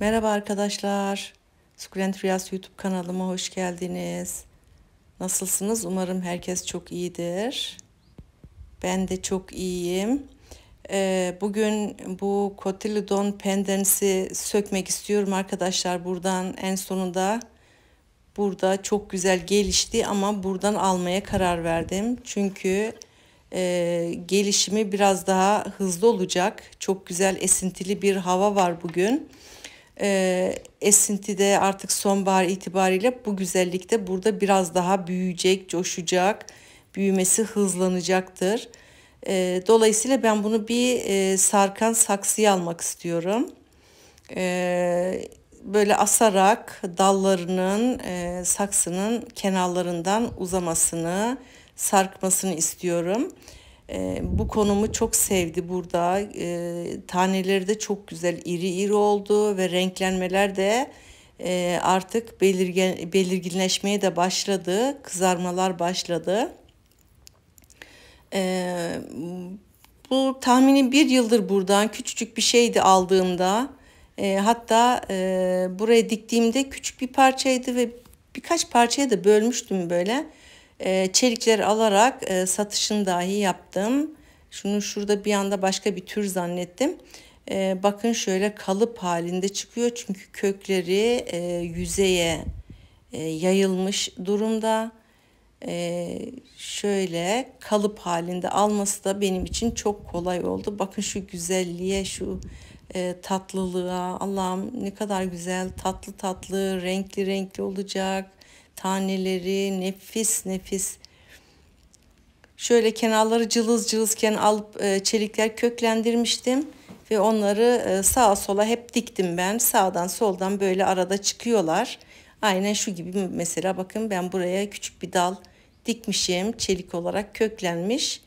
Merhaba arkadaşlar. Sukulent Rüyası YouTube kanalıma hoş geldiniz. Nasılsınız? Umarım herkes çok iyidir. Ben de çok iyiyim. Ee, bugün bu Cotyledon pendensi sökmek istiyorum arkadaşlar. Buradan en sonunda burada çok güzel gelişti ama buradan almaya karar verdim. Çünkü e, gelişimi biraz daha hızlı olacak. Çok güzel esintili bir hava var bugün. E, esintide artık sonbahar itibariyle bu güzellikte burada biraz daha büyüyecek, coşacak, büyümesi hızlanacaktır. E, dolayısıyla ben bunu bir e, sarkan saksıya almak istiyorum. E, böyle asarak dallarının e, saksının kenarlarından uzamasını, sarkmasını istiyorum. E, bu konumu çok sevdi burada. E, taneleri de çok güzel iri iri oldu ve renklenmeler de e, artık belirgen, belirginleşmeye de başladı. Kızarmalar başladı. E, bu tahmini bir yıldır buradan küçücük bir şeydi aldığımda. E, hatta e, buraya diktiğimde küçük bir parçaydı ve birkaç parçaya da bölmüştüm böyle. E, çelikleri alarak e, satışını dahi yaptım. Şunu şurada bir anda başka bir tür zannettim. E, bakın şöyle kalıp halinde çıkıyor çünkü kökleri e, yüzeye e, yayılmış durumda. E, şöyle kalıp halinde alması da benim için çok kolay oldu. Bakın şu güzelliğe, şu e, tatlılığa. Allah'ım ne kadar güzel, tatlı tatlı, renkli renkli olacak. Taneleri nefis nefis. Şöyle kenarları cılız cılızken alıp e, çelikler köklendirmiştim ve onları e, sağa sola hep diktim ben. Sağdan soldan böyle arada çıkıyorlar. Aynen şu gibi mesela bakın ben buraya küçük bir dal dikmişim. Çelik olarak köklenmiş.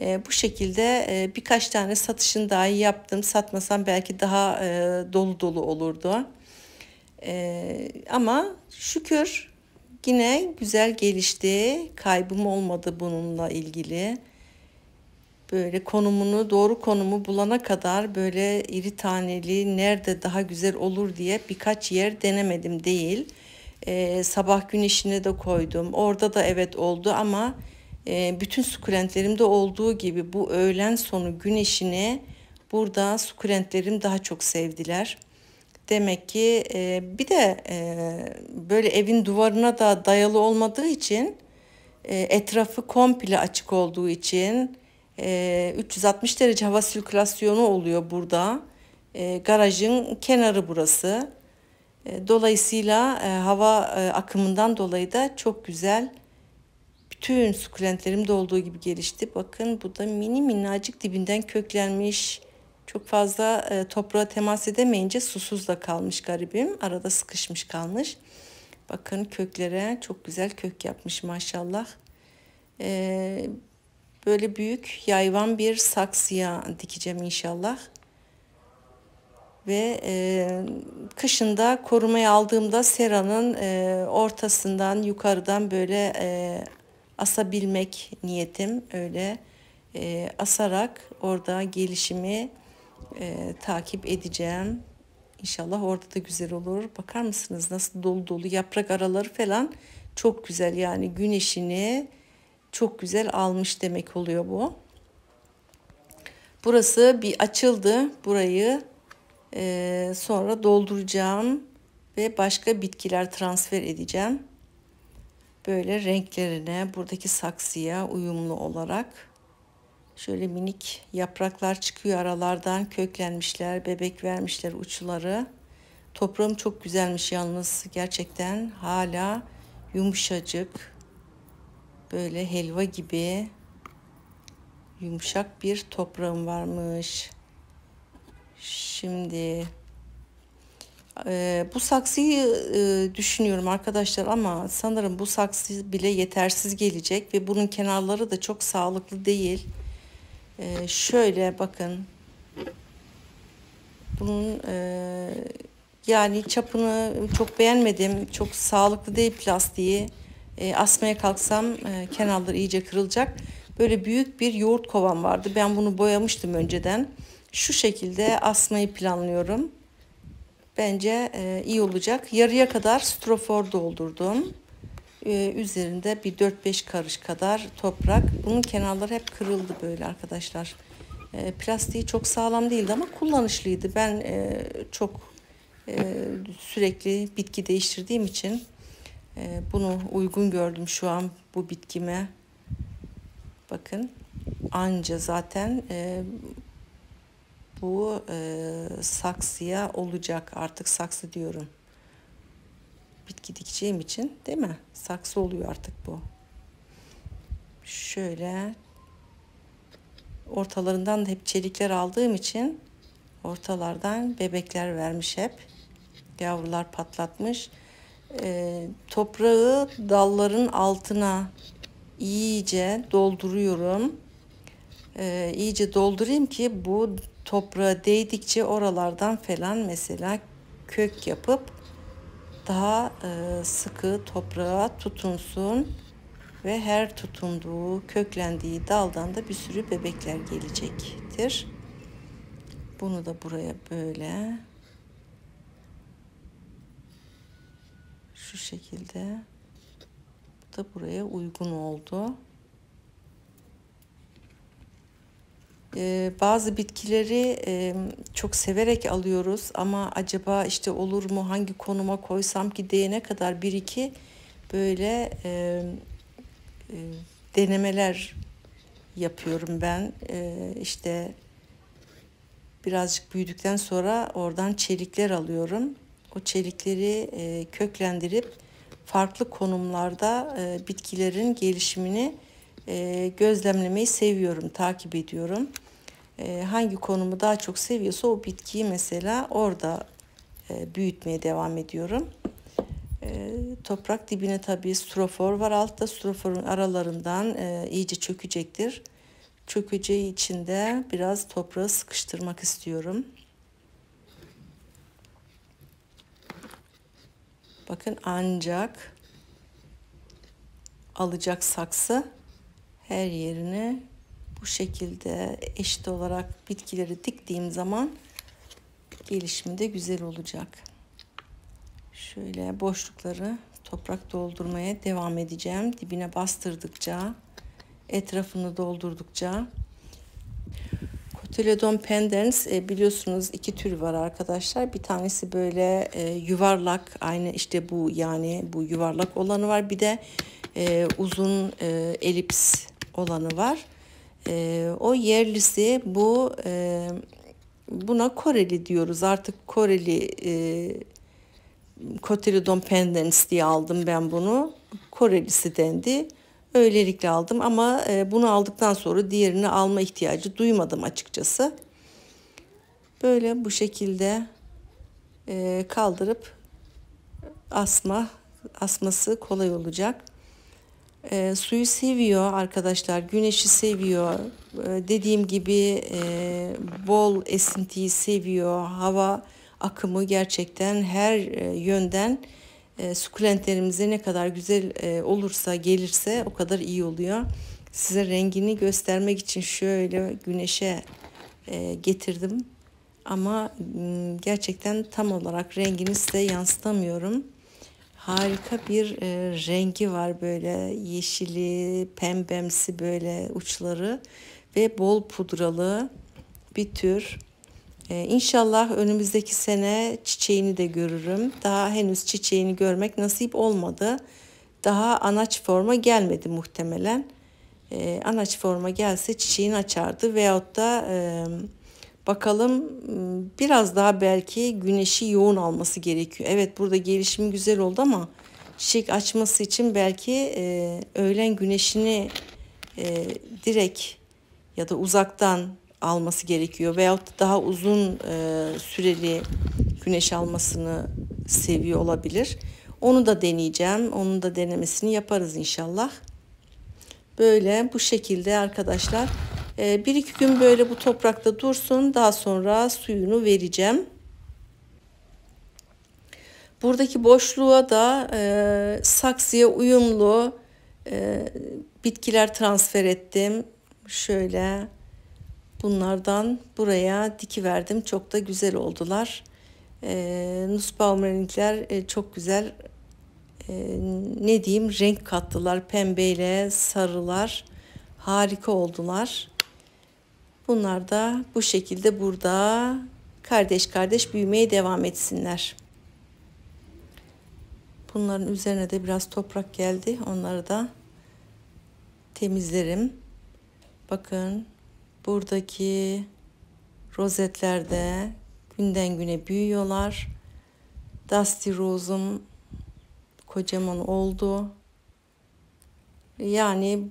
E, bu şekilde e, birkaç tane satışın dahi yaptım. Satmasam belki daha e, dolu dolu olurdu. E, ama şükür yine güzel gelişti. Kaybım olmadı bununla ilgili. Böyle konumunu, doğru konumu bulana kadar böyle iri taneli nerede daha güzel olur diye birkaç yer denemedim değil. E, sabah güneşine de koydum. Orada da evet oldu ama e, bütün sukulentlerimde olduğu gibi bu öğlen sonu güneşini burada sukulentlerim daha çok sevdiler. Demek ki e, bir de e, böyle evin duvarına da dayalı olmadığı için e, etrafı komple açık olduğu için e, 360 derece hava sirkülasyonu oluyor burada. E, garajın kenarı burası. E, dolayısıyla e, hava e, akımından dolayı da çok güzel bütün sukulentlerim de olduğu gibi gelişti. Bakın bu da mini minnacık dibinden köklenmiş. Çok fazla e, toprağa temas edemeyince susuz da kalmış garibim. Arada sıkışmış kalmış. Bakın köklere çok güzel kök yapmış maşallah. E, böyle büyük yayvan bir saksıya dikeceğim inşallah. Ve e, kışında korumaya aldığımda seranın e, ortasından yukarıdan böyle e, asabilmek niyetim öyle e, asarak orada gelişimi e, takip edeceğim. İnşallah orada da güzel olur. Bakar mısınız nasıl dolu dolu yaprak araları falan çok güzel yani güneşini çok güzel almış demek oluyor bu. Burası bir açıldı. Burayı e, sonra dolduracağım ve başka bitkiler transfer edeceğim böyle renklerine buradaki saksıya uyumlu olarak şöyle minik yapraklar çıkıyor aralardan. Köklenmişler bebek vermişler uçları. Toprağım çok güzelmiş yalnız gerçekten. Hala yumuşacık böyle helva gibi yumuşak bir toprağım varmış. Şimdi ee, bu saksıyı e, düşünüyorum arkadaşlar ama sanırım bu saksı bile yetersiz gelecek ve bunun kenarları da çok sağlıklı değil. Ee, şöyle bakın. Bunun e, yani çapını çok beğenmedim. Çok sağlıklı değil plastiği. E, asmaya kalksam e, kenarları iyice kırılacak. Böyle büyük bir yoğurt kovam vardı. Ben bunu boyamıştım önceden. Şu şekilde asmayı planlıyorum. bence e, iyi olacak. Yarıya kadar strofor doldurdum. E, üzerinde bir 4-5 karış kadar toprak. Bunun kenarları hep kırıldı böyle arkadaşlar. E, plastiği çok sağlam değildi ama kullanışlıydı. Ben e, çok e, sürekli bitki değiştirdiğim için e, bunu uygun gördüm şu an bu bitkime. Bakın anca zaten e, bu e, saksıya olacak. Artık saksı diyorum. Bitki dikeceğim için değil mi? Saksı oluyor artık bu. Şöyle ortalarından da hep çelikler aldığım için ortalardan bebekler vermiş hep. Yavrular patlatmış. E, toprağı dalların altına iyice dolduruyorum. E, iyice doldurayım ki bu toprağa değdikçe oralardan falan mesela kök yapıp daha e, sıkı toprağa tutunsun ve her tutunduğu, köklendiği daldan da bir sürü bebekler gelecektir. Bunu da buraya böyle şu şekilde bu da buraya uygun oldu. Bazı bitkileri çok severek alıyoruz ama acaba işte olur mu hangi konuma koysam ki diyene kadar bir iki böyle e, denemeler yapıyorum ben. E, işte birazcık büyüdükten sonra oradan çelikler alıyorum. O çelikleri e, köklendirip farklı konumlarda e, bitkilerin gelişimini gözlemlemeyi seviyorum, takip ediyorum. E, hangi konumu daha çok seviyorsa o bitkiyi mesela orada e, büyütmeye devam ediyorum. E, toprak dibine tabii strofor var altta. Stroforun aralarından e, iyice çökecektir. Çökeceği için de biraz toprağı sıkıştırmak istiyorum. Bakın ancak alacak saksı her yerine bu şekilde eşit olarak bitkileri diktiğim zaman gelişimi de güzel olacak. Şöyle boşlukları toprak doldurmaya devam edeceğim. Dibine bastırdıkça, etrafını doldurdukça. Cotyledon pendens e, biliyorsunuz iki tür var arkadaşlar. Bir tanesi böyle e, yuvarlak aynı işte bu yani bu yuvarlak olanı var. Bir de e, uzun elips olanı var. E, o yerlisi bu e, buna Koreli diyoruz. Artık Koreli e, Cotyledon pendens diye aldım ben bunu. Korelisi dendi. Öylelikle aldım ama e, bunu aldıktan sonra diğerini alma ihtiyacı duymadım açıkçası. Böyle bu şekilde e, kaldırıp asma asması kolay olacak. E, suyu seviyor arkadaşlar, güneşi seviyor. E, dediğim gibi e, bol esintiyi seviyor. Hava akımı gerçekten her e, yönden e, sukulentlerimize ne kadar güzel e, olursa gelirse o kadar iyi oluyor. Size rengini göstermek için şöyle güneşe e, getirdim. Ama gerçekten tam olarak rengini size yansıtamıyorum harika bir e, rengi var böyle yeşili, pembemsi böyle uçları ve bol pudralı bir tür. E, inşallah önümüzdeki sene çiçeğini de görürüm. Daha henüz çiçeğini görmek nasip olmadı. Daha anaç forma gelmedi muhtemelen. E, anaç forma gelse çiçeğini açardı veyahut da... E, Bakalım biraz daha belki güneşi yoğun alması gerekiyor. Evet burada gelişimi güzel oldu ama çiçek açması için belki e, öğlen güneşini e, direkt ya da uzaktan alması gerekiyor. Veyahut daha uzun e, süreli güneş almasını seviyor olabilir. Onu da deneyeceğim. Onun da denemesini yaparız inşallah. Böyle bu şekilde arkadaşlar bir iki gün böyle bu toprakta dursun. Daha sonra suyunu vereceğim. Buradaki boşluğa da e, saksıya uyumlu e, bitkiler transfer ettim. Şöyle bunlardan buraya diki verdim. Çok da güzel oldular. E, Nussbaumerinkler e, çok güzel e, ne diyeyim renk kattılar. Pembeyle sarılar harika oldular. Bunlar da bu şekilde burada kardeş kardeş büyümeye devam etsinler. Bunların üzerine de biraz toprak geldi. Onları da temizlerim. Bakın buradaki rozetlerde günden güne büyüyorlar. Dusty Rose'um kocaman oldu. Yani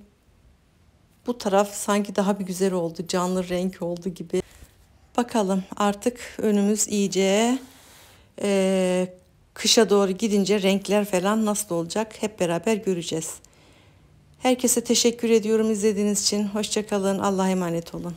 bu taraf sanki daha bir güzel oldu. Canlı renk oldu gibi. Bakalım artık önümüz iyice e, kışa doğru gidince renkler falan nasıl olacak hep beraber göreceğiz. Herkese teşekkür ediyorum izlediğiniz için. Hoşçakalın. Allah'a emanet olun.